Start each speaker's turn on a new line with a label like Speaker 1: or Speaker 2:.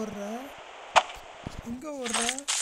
Speaker 1: ஓடுற இங்கே ஓடுற